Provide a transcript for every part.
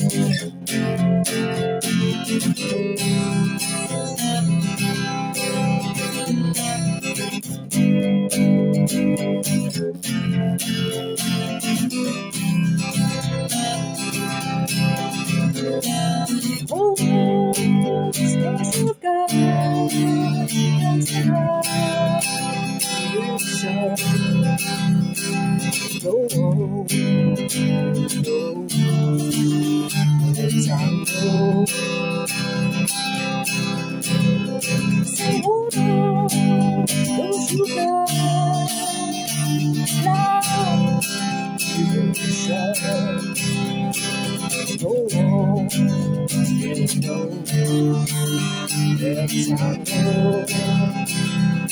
Oh, it's the God, it's the God sad. No, no. I know. Say, do you go. No, you're sad. No, no. I know.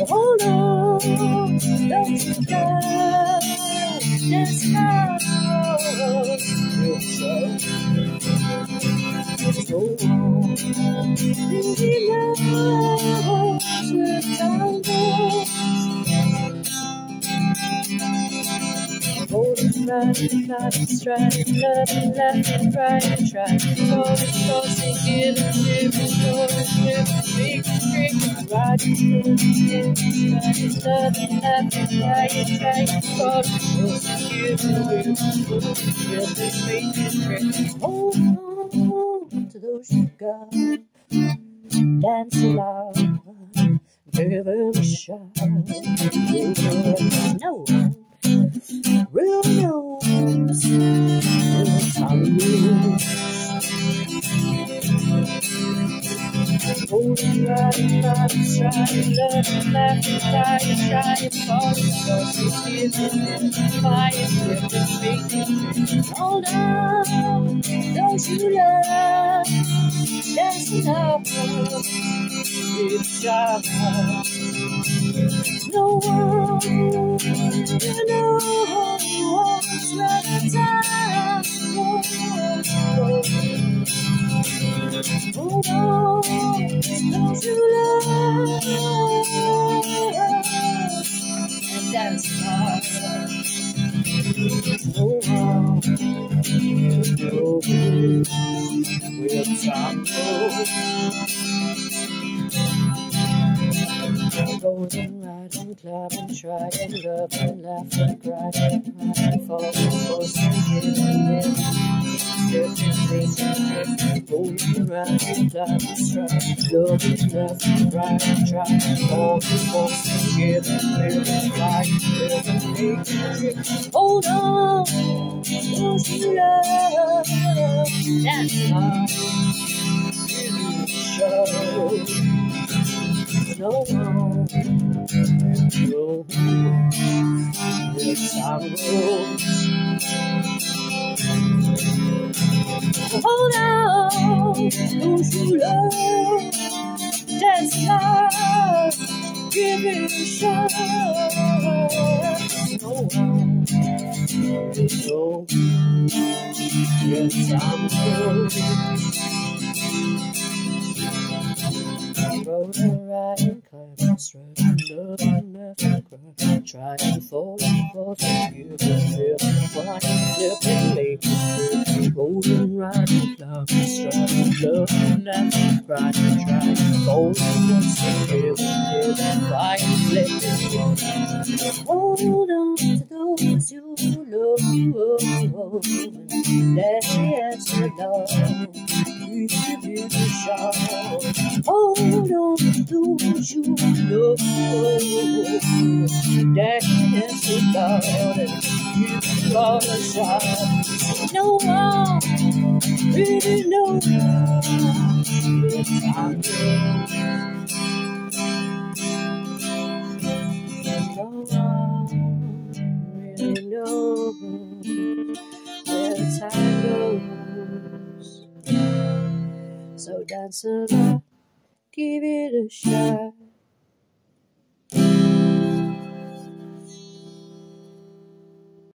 Oh, Hold on, don't you God that's love? So long, knows Right and right and left and left and right and. Forward, tossing, giving, giving, shoulders, giving, big, big, riding, giving, left and left and right and try. Forward, tossing, giving, giving, giving, making, trick. Hold on to those you got. Dance along, give them a shot. No Holding right right laughing, dying, trying, falling, lost, giving, and flying, flipping, faking. Hold on, don't you love, dancing up, it's job. No one, no one's rather time. On, don't you love, and hard. So long, you know, with time Golden right and clap and try and love and laugh and cry and cry and fall and force Right clap and try. Love and try force and give and live and and live and make and trip. Hold on, those you love. That's hard. Show no one no yes I will hold on those who love that's love give it a shot no no yes I will rolling right and climbing straight and loving left and right trying to fall and fall to you and feel flying flipping making through right and climbing straight and loving left and right trying to fall and once and feel and feel flying flipping hold on dance along. You give a shot. Hold oh, on to those you know. Dance along. You a shot. No one really knows. It's So dance along, give it a shot.